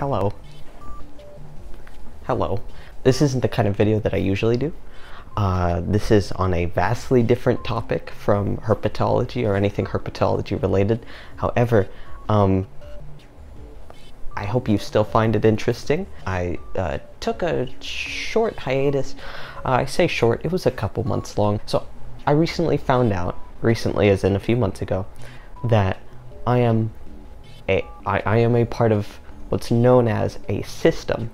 hello. Hello. This isn't the kind of video that I usually do. Uh, this is on a vastly different topic from herpetology or anything herpetology related. However, um, I hope you still find it interesting. I uh, took a short hiatus. Uh, I say short, it was a couple months long. So I recently found out, recently as in a few months ago, that I am a, I, I am a part of what's known as a system.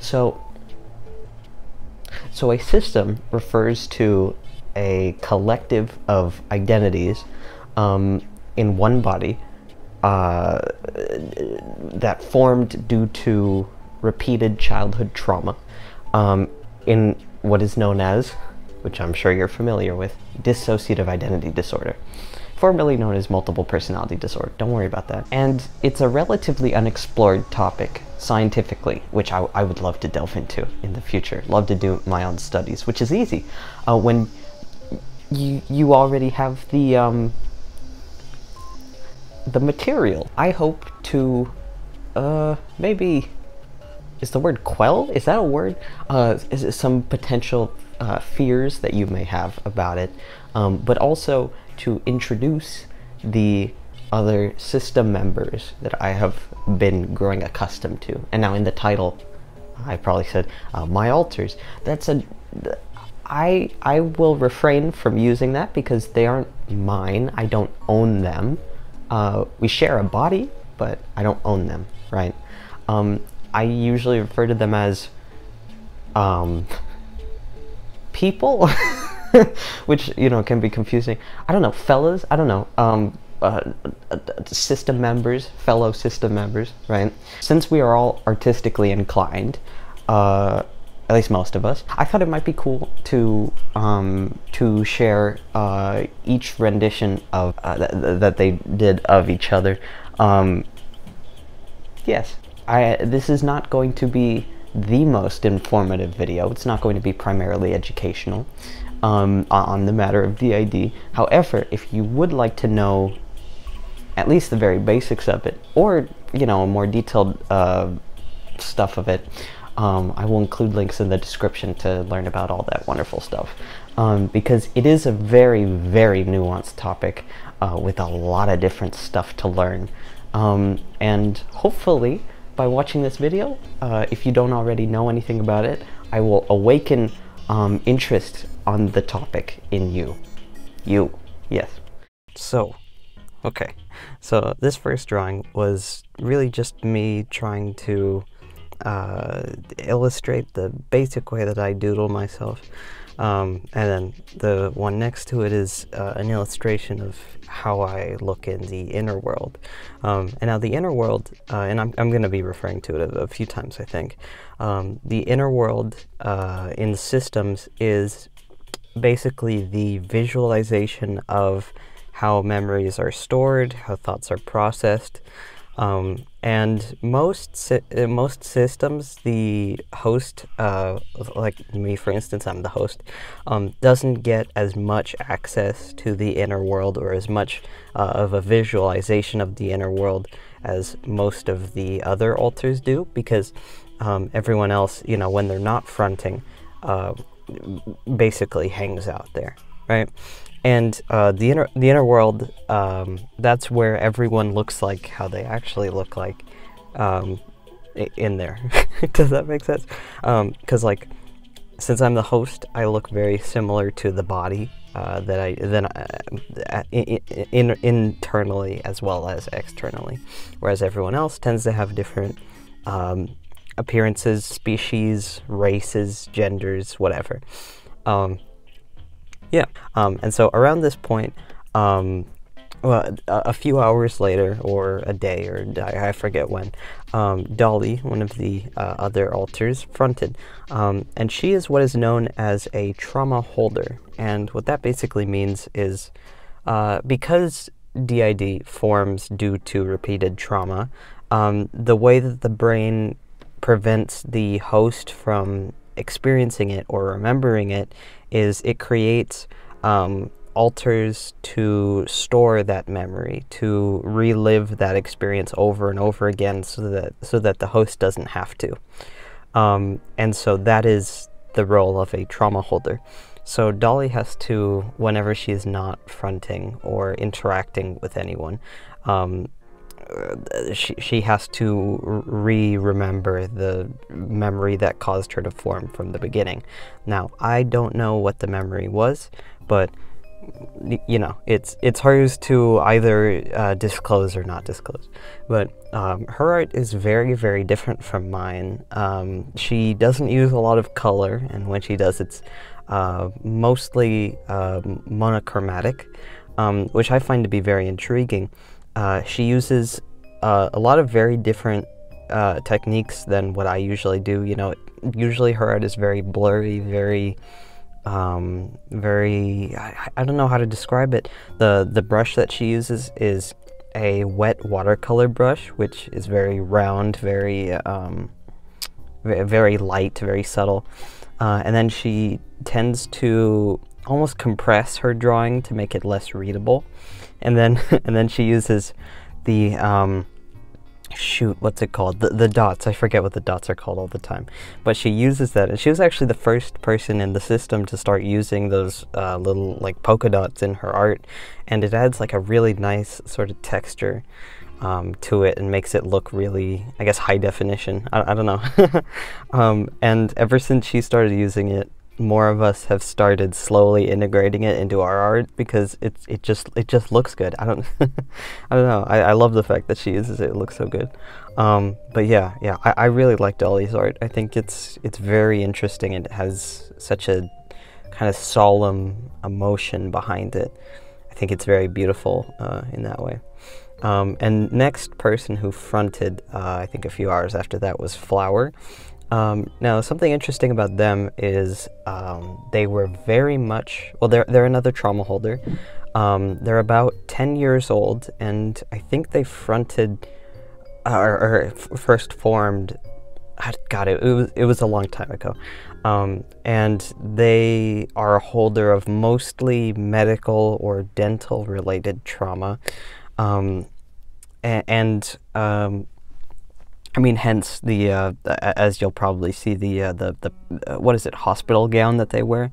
So, so a system refers to a collective of identities um, in one body uh, that formed due to repeated childhood trauma um, in what is known as, which I'm sure you're familiar with, dissociative identity disorder formerly known as multiple personality disorder. Don't worry about that. And it's a relatively unexplored topic scientifically, which I, I would love to delve into in the future. Love to do my own studies, which is easy uh, when you you already have the um, the material. I hope to uh, maybe is the word quell? Is that a word? Uh, is it some potential uh, fears that you may have about it, um, but also to introduce the other system members that I have been growing accustomed to. And now in the title, I probably said uh, my alters. That's a I I will refrain from using that because they aren't mine. I don't own them. Uh, we share a body, but I don't own them, right? Um, I usually refer to them as um, people. which you know can be confusing. I don't know, fellas. I don't know. Um, uh, uh, system members, fellow system members, right? Since we are all artistically inclined, uh, at least most of us, I thought it might be cool to um, to share uh, each rendition of uh, th that they did of each other. Um, yes, I. This is not going to be the most informative video. It's not going to be primarily educational um, on the matter of DID. However, if you would like to know at least the very basics of it, or you know, more detailed uh, stuff of it, um, I will include links in the description to learn about all that wonderful stuff. Um, because it is a very, very nuanced topic uh, with a lot of different stuff to learn. Um, and hopefully, by watching this video, uh, if you don't already know anything about it, I will awaken um, interest on the topic in you. You, yes. So, okay. So this first drawing was really just me trying to uh, illustrate the basic way that I doodle myself. Um, and then the one next to it is uh, an illustration of how I look in the inner world. Um, and now the inner world, uh, and I'm, I'm going to be referring to it a, a few times, I think. Um, the inner world uh, in systems is basically the visualization of how memories are stored, how thoughts are processed, um, and most si uh, most systems, the host, uh, like me for instance, I'm the host, um, doesn't get as much access to the inner world or as much uh, of a visualization of the inner world as most of the other alters do because um, everyone else, you know, when they're not fronting, uh, basically hangs out there, right? And uh, the inner the inner world, um, that's where everyone looks like how they actually look like um, in there. Does that make sense? Because um, like, since I'm the host, I look very similar to the body uh, that I then uh, in, in, internally as well as externally, whereas everyone else tends to have different um, appearances, species, races, genders, whatever. Um, yeah, um, and so around this point, um, well, a, a, few hours later, or a day, or I, forget when, um, Dolly, one of the uh, other alters, fronted. Um, and she is what is known as a trauma holder. And what that basically means is uh, because DID forms due to repeated trauma, um, the way that the brain prevents the host from experiencing it or remembering it is it creates um, alters to store that memory, to relive that experience over and over again, so that so that the host doesn't have to. Um, and so that is the role of a trauma holder. So Dolly has to, whenever she is not fronting or interacting with anyone, um, she, she has to re-remember the memory that caused her to form from the beginning. Now, I don't know what the memory was, but you know, it's it's hers to either uh, disclose or not disclose. But um, her art is very, very different from mine. Um, she doesn't use a lot of color, and when she does, it's uh, mostly uh, monochromatic, um, which I find to be very intriguing. Uh, she uses uh, a lot of very different uh, techniques than what I usually do. You know, usually her art is very blurry, very um, very I, I, don't know how to describe it. The the brush that she uses is a wet watercolor brush, which is very round, very um, very light, very subtle. Uh, and then she tends to almost compress her drawing to make it less readable. And then and then she uses the um, shoot, what's it called? The, the dots. I forget what the dots are called all the time. But she uses that, and she was actually the first person in the system to start using those uh, little like polka dots in her art, and it adds like a really nice sort of texture um, to it and makes it look really, I guess, high definition. I, I don't know. um, and ever since she started using it, more of us have started slowly integrating it into our art because it it just it just looks good. I don't I don't know. I, I love the fact that she uses it. It looks so good. Um, but yeah, yeah, I, I really like Dolly's art. I think it's it's very interesting and it has such a kind of solemn emotion behind it. I think it's very beautiful uh, in that way. Um, and next person who fronted, uh, I think a few hours after that was Flower. Um, now, something interesting about them is um, they were very much well. They're they're another trauma holder. Um, they're about ten years old, and I think they fronted or, or first formed. God, it, it, was it was a long time ago, um, and they are a holder of mostly medical or dental related trauma, um, and, and um, I mean, hence the uh, as you'll probably see the uh, the the uh, what is it hospital gown that they wear,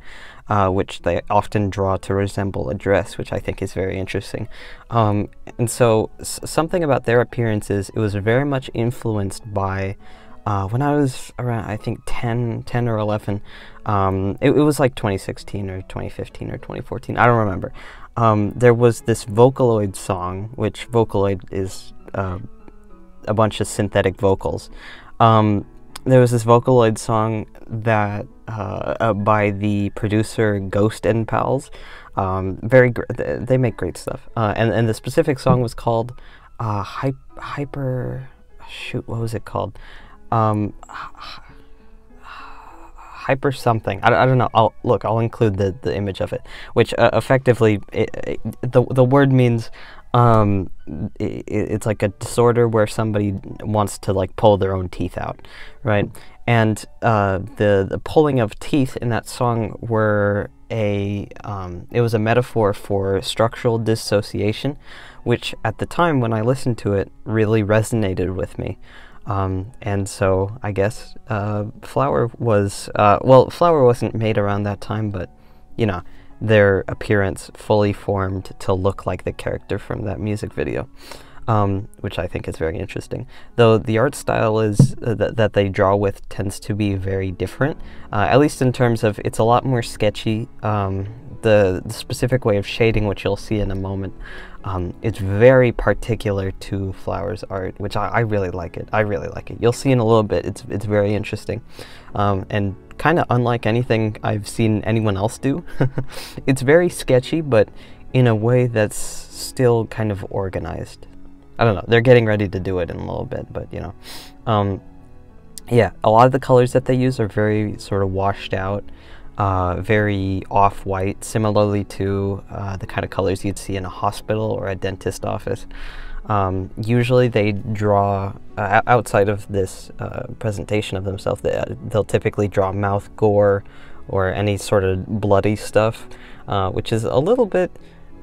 uh, which they often draw to resemble a dress, which I think is very interesting. Um, and so something about their appearances, it was very much influenced by. Uh, when I was around, I think 10, 10 or 11, um, it, it, was like 2016 or 2015 or 2014, I don't remember. Um, there was this Vocaloid song, which Vocaloid is uh, a bunch of synthetic vocals. Um, there was this Vocaloid song that uh, uh, by the producer Ghost and Pals. Um, very gr- they make great stuff, uh, and and the specific song was called uh, hyper. Shoot, what was it called? Um, hyper something. I, I don't know. I'll look. I'll include the, the image of it, which uh, effectively it, it, the the word means um, it, it's like a disorder where somebody wants to like pull their own teeth out, right? And uh, the the pulling of teeth in that song were a um, it was a metaphor for structural dissociation, which at the time when I listened to it really resonated with me. Um, and so I guess uh, Flower was uh, well, Flower wasn't made around that time, but you know their appearance fully formed to look like the character from that music video, um, which I think is very interesting. Though the art style is uh, th that they draw with tends to be very different, uh, at least in terms of it's a lot more sketchy. Um, the, the, specific way of shading, which you'll see in a moment, um, it's very particular to Flowers art, which I, I, really like it. I really like it. You'll see in a little bit. It's it's very interesting, um, and kind of unlike anything I've seen anyone else do. it's very sketchy, but in a way that's still kind of organized. I don't know. They're getting ready to do it in a little bit, but you know. Um, yeah, a lot of the colors that they use are very sort of washed out, uh, very off-white, similarly to uh, the kind of colors you'd see in a hospital or a dentist office. Um, usually they draw, uh, outside of this uh, presentation of themselves, they, they'll typically draw mouth gore or any sort of bloody stuff. uh, which is a little bit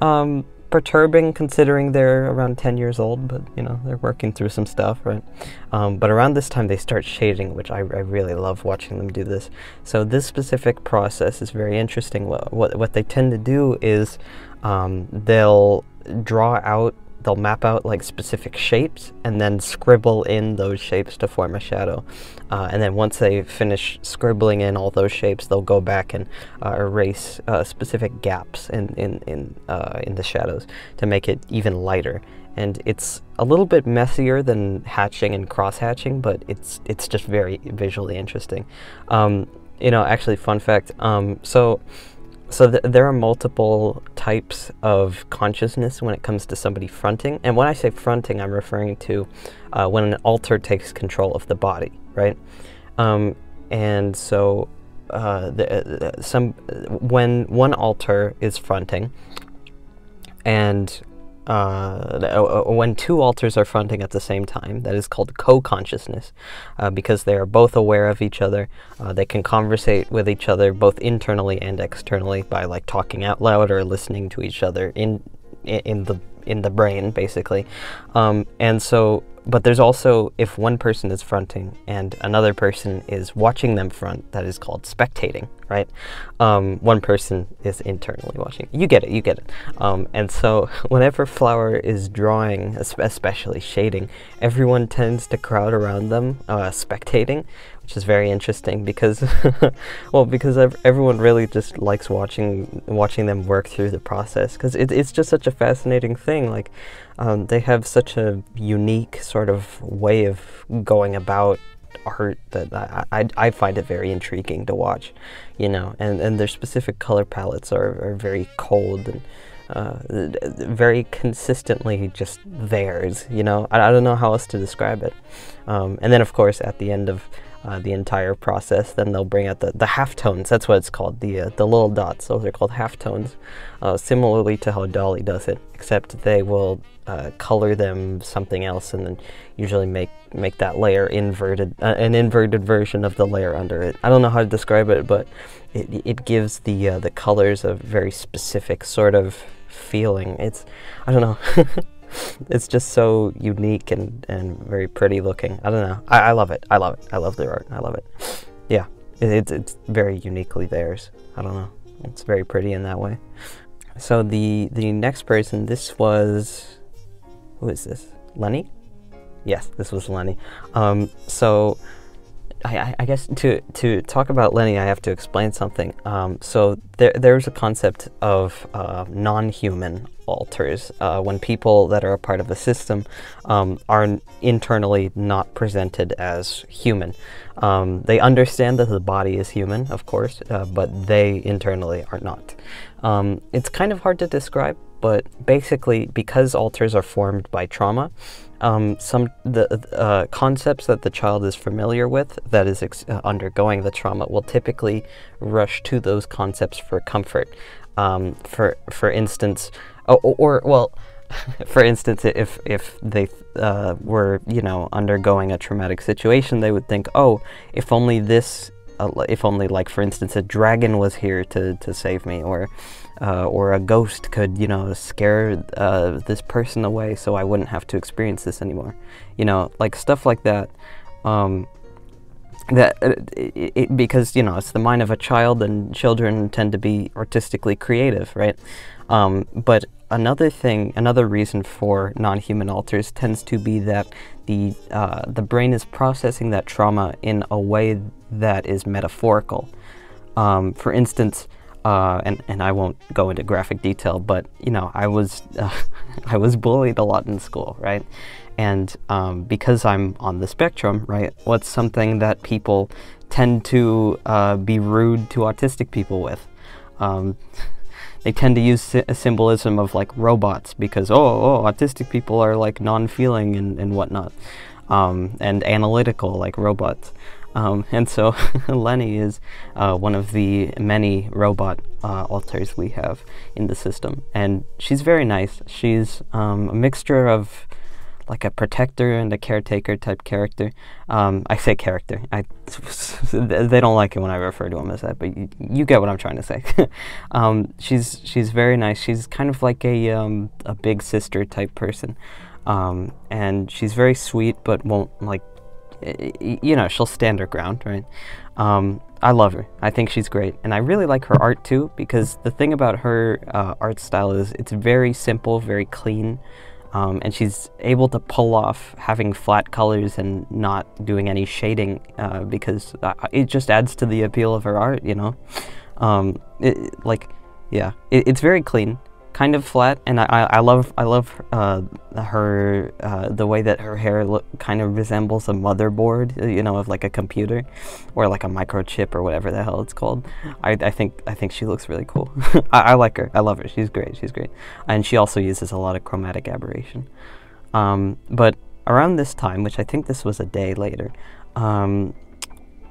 um, perturbing considering they're around 10 years old, but you know, they're working through some stuff, right? Um, but around this time, they start shading, which I, I, really love watching them do this. So, this specific process is very interesting. What, what, what they tend to do is um, they'll draw out they'll map out like specific shapes and then scribble in those shapes to form a shadow. Uh, and then once they finish scribbling in all those shapes, they'll go back and uh, erase uh, specific gaps in in in uh, in the shadows to make it even lighter. And it's a little bit messier than hatching and cross hatching, but it's it's just very visually interesting. Um, you know, actually, fun fact. Um, so so th there are multiple types of consciousness when it comes to somebody fronting. And when I say fronting, I'm referring to uh, when an alter takes control of the body, right? Um, and so uh, the, uh, some when one alter is fronting, and uh, when two alters are fronting at the same time. That is called co-consciousness, uh, because they are both aware of each other. Uh, they can conversate with each other both internally and externally by like talking out loud or listening to each other in in the in the brain, basically. Um, and so but there's also, if one person is fronting and another person is watching them front, that is called spectating, right? Um, one person is internally watching. You get it, you get it. Um, and so whenever Flower is drawing, especially shading, everyone tends to crowd around them, uh, spectating, which is very interesting because, well, because everyone really just likes watching watching them work through the process because it, it's just such a fascinating thing. Like, um, they have such a unique sort of way of going about art that I, I, I, find it very intriguing to watch, you know, and, and their specific color palettes are, are very cold and uh, very consistently just theirs, you know. I, I don't know how else to describe it. Um, and then, of course, at the end of uh, the entire process. Then they'll bring out the, the halftones. That's what it's called, the, uh, the little dots. Those are called halftones, uh, similarly to how Dolly does it, except they will uh, color them something else and then usually make, make that layer inverted, uh, an inverted version of the layer under it. I don't know how to describe it, but it, it gives the, uh, the colors a very specific sort of feeling. It's, I don't know. it's just so unique and, and very pretty looking. I don't know. I, I love it. I love it. I love their art. I love it. Yeah, it, it's, it's very uniquely theirs. I don't know. It's very pretty in that way. So the the next person, this was, who is this? Lenny? Yes, this was Lenny. Um, so I, I, guess to, to talk about Lenny, I have to explain something. Um, so there, there's a concept of uh, non-human alters uh, when people that are a part of the system um, are internally not presented as human. Um, they understand that the body is human, of course, uh, but they internally are not. Um, it's kind of hard to describe, but basically, because alters are formed by trauma, um, some the uh, concepts that the child is familiar with that is uh, undergoing the trauma will typically rush to those concepts for comfort. Um, for for instance, or, or well, for instance, if if they uh, were you know undergoing a traumatic situation, they would think, oh, if only this, uh, if only like for instance, a dragon was here to to save me, or uh, or a ghost could, you know, scare uh, this person away so I wouldn't have to experience this anymore. You know, like stuff like that. Um, that uh, it, it, because you know it's the mind of a child and children tend to be artistically creative right um, but another thing another reason for non-human alters tends to be that the uh, the brain is processing that trauma in a way that is metaphorical um, for instance uh, and and I won't go into graphic detail, but you know, I was uh, I was bullied a lot in school, right? And um, because I'm on the spectrum, right? What's something that people tend to uh, be rude to autistic people with? Um, they tend to use a symbolism of like robots because oh, oh autistic people are like non-feeling and, and whatnot, um, and analytical like robots. Um, and so Lenny is uh, one of the many robot uh, alters we have in the system. And she's very nice. She's um, a mixture of like a protector and a caretaker type character. Um, I say character. I they don't like it when I refer to him as that, but you, you get what I'm trying to say. um, she's she's very nice. She's kind of like a um, a big sister type person, um, and she's very sweet, but won't like you know she'll stand her ground, right? Um, I love her. I think she's great, and I really like her art too because the thing about her uh, art style is it's very simple, very clean. Um, and she's able to pull off having flat colors and not doing any shading uh, because uh, it just adds to the appeal of her art, you know. Um, it, like, yeah, it, it's very clean kind of flat, and I, I love I love uh, her uh, the way that her hair look kind of resembles a motherboard, uh, you know, of like a computer, or like a microchip or whatever the hell it's called. I, I think I think she looks really cool. I, I, like her. I love her. She's great. She's great, and she also uses a lot of chromatic aberration. Um, but around this time, which I think this was a day later, um,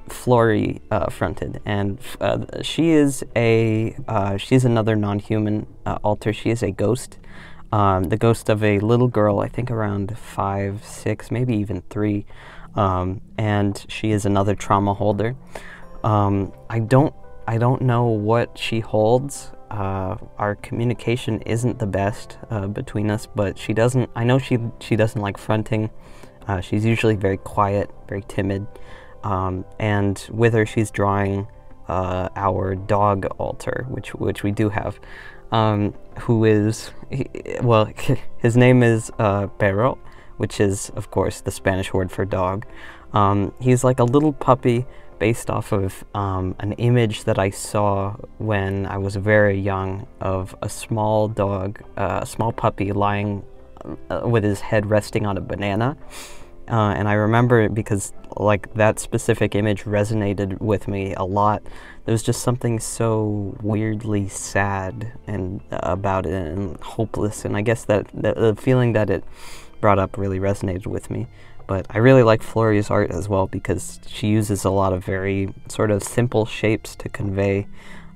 Flory uh, fronted, and uh, she is a uh, she's another non-human uh, alter. She is a ghost, um, the ghost of a little girl, I think around five, six, maybe even three, um, and she is another trauma holder. Um, I don't I don't know what she holds. Uh, our communication isn't the best uh, between us, but she doesn't. I know she she doesn't like fronting. she's usually very quiet, very timid. Um, and with her, she's drawing uh, our dog alter, which which we do have, um, who is he, well, his name is uh, Perro, which is of course the Spanish word for dog. Um, he's like a little puppy based off of um, an image that I saw when I was very young of a small dog, uh, a small puppy lying uh, with his head resting on a banana. Uh, and I remember it because like that specific image resonated with me a lot. There was just something so weirdly sad and uh, about it and hopeless, and I guess that the, the, feeling that it brought up really resonated with me. But I really like Flory's art as well because she uses a lot of very sort of simple shapes to convey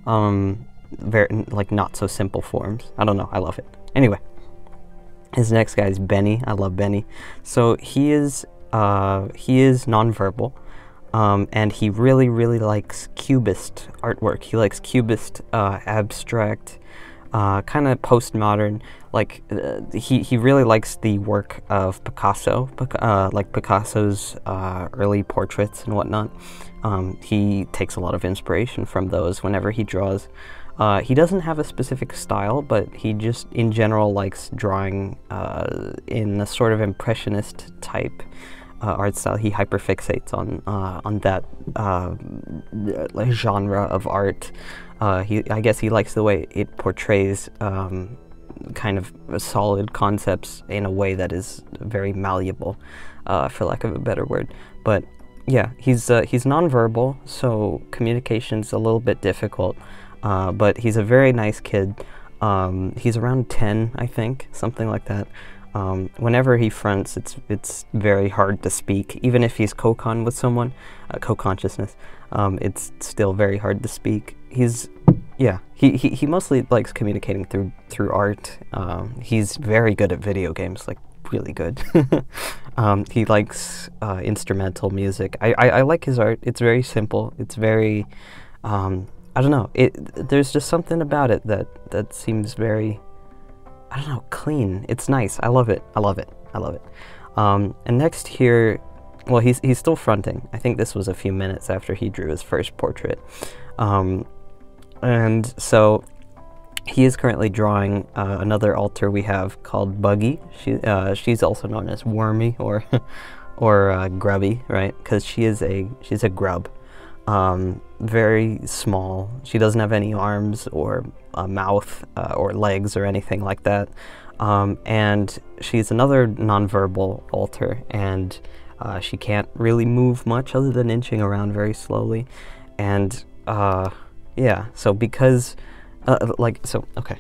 um, very like not so simple forms. I don't know. I love it. Anyway. His next guy is Benny. I love Benny. So he is uh, he is nonverbal, um, and he really really likes cubist artwork. He likes cubist uh, abstract, uh, kind of postmodern. Like uh, he he really likes the work of Picasso, uh, like Picasso's uh, early portraits and whatnot. Um, he takes a lot of inspiration from those whenever he draws. Uh, he doesn't have a specific style, but he just, in general, likes drawing uh, in a sort of impressionist type uh, art style. He hyperfixates on uh, on that uh, genre of art. Uh, he, I guess, he likes the way it portrays um, kind of solid concepts in a way that is very malleable, for lack of a better word. But yeah, he's he's nonverbal, so communication's a little bit difficult. Uh, but he's a very nice kid. Um, he's around 10, I think, something like that. Um, whenever he fronts, it's it's very hard to speak. Even if he's co-con with someone, uh, co-consciousness, um, it's still very hard to speak. He's, yeah, he, he, he mostly likes communicating through through art. Um, he's very good at video games, like really good. um, he likes uh, instrumental music. I, I, I like his art. It's very simple. It's very um, I don't know. It there's just something about it that that seems very I don't know, clean. It's nice. I love it. I love it. I love it. Um, and next here, well, he's he's still fronting. I think this was a few minutes after he drew his first portrait, um, and so he is currently drawing uh, another alter we have called Buggy. She uh, she's also known as Wormy or or uh, Grubby, right? Because she is a she's a grub um, very small. She doesn't have any arms or a mouth uh, or legs or anything like that. Um, and she's another nonverbal alter, and uh, she can't really move much other than inching around very slowly. And uh, yeah, so because uh, uh, like so okay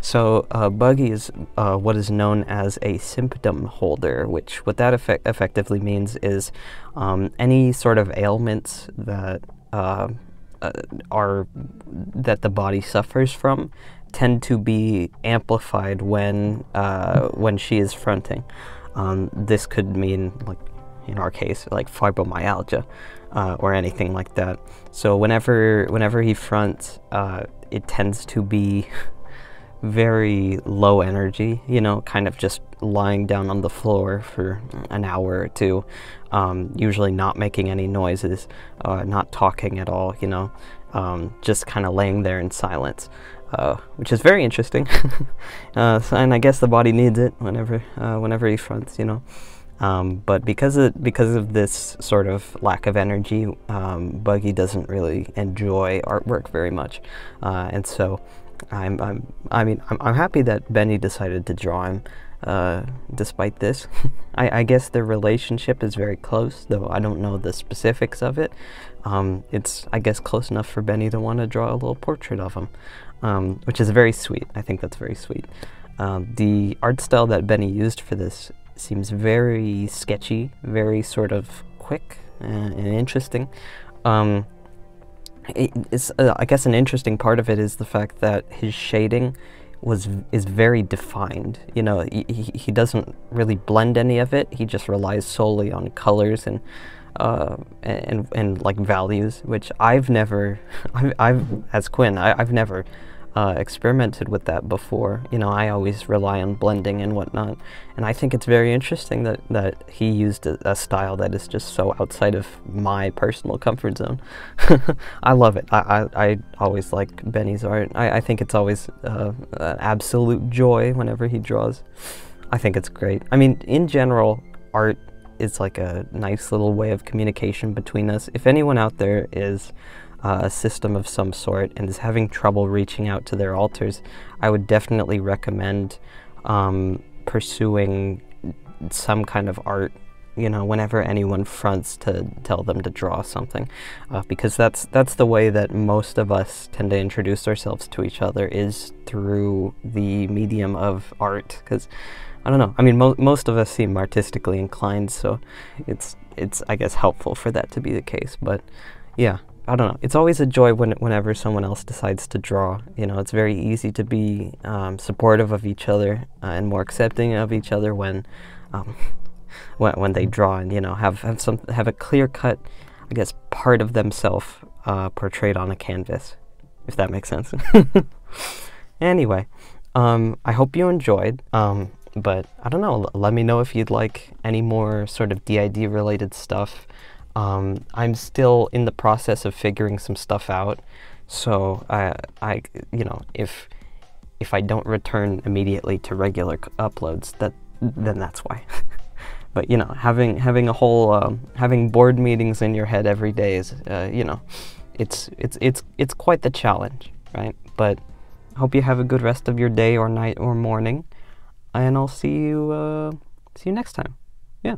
so uh, buggy is uh, what is known as a symptom holder which what that effect effectively means is um, any sort of ailments that uh, uh, are that the body suffers from tend to be amplified when when she is fronting Um, this could mean like in our case like fibromyalgia uh, or anything like that. So whenever whenever he fronts, uh, it tends to be very low energy, you know, kind of just lying down on the floor for an hour or two, um, usually not making any noises, uh, not talking at all, you know, um, just kind of laying there in silence, uh, which is very interesting. uh, and I guess the body needs it whenever, uh, whenever he fronts, you know. Um, but because of because of this sort of lack of energy, um, Buggy doesn't really enjoy artwork very much, uh, and so I'm, I'm I mean I'm, I'm happy that Benny decided to draw him. Uh, despite this, I, I, guess their relationship is very close, though I don't know the specifics of it. Um, it's I guess close enough for Benny to want to draw a little portrait of him, um, which is very sweet. I think that's very sweet. Um, the art style that Benny used for this seems very sketchy, very sort of quick and, and interesting. Um, it's, uh, I guess an interesting part of it is the fact that his shading was is very defined. You know, he, he doesn't really blend any of it. He just relies solely on colors and uh, and and like values, which I've never, I've, I've as Quinn, I, I've never uh, experimented with that before. You know, I always rely on blending and whatnot, and I think it's very interesting that that he used a, a style that is just so outside of my personal comfort zone. I love it. I, I, I always like Benny's art. I, I think it's always uh, an absolute joy whenever he draws. I think it's great. I mean, in general, art is like a nice little way of communication between us. If anyone out there is uh, a system of some sort and is having trouble reaching out to their alters, I would definitely recommend um, pursuing some kind of art you know whenever anyone fronts to tell them to draw something uh, because that's that's the way that most of us tend to introduce ourselves to each other is through the medium of art because I don't know I mean mo most of us seem artistically inclined so it's it's I guess helpful for that to be the case but yeah I don't know. It's always a joy when, whenever someone else decides to draw. You know, it's very easy to be um, supportive of each other uh, and more accepting of each other when, um, when, when they draw and you know have have some have a clear cut, I guess, part of themselves uh, portrayed on a canvas, if that makes sense. anyway, um, I hope you enjoyed. Um, but I don't know. let me know if you'd like any more sort of DID related stuff. Um, I'm still in the process of figuring some stuff out. So I, I, you know, if if I don't return immediately to regular uploads, that then that's why. but you know, having having a whole um, having board meetings in your head every day is, uh, you know, it's it's it's it's quite the challenge, right? But hope you have a good rest of your day or night or morning, and I'll see you uh, see you next time. Yeah.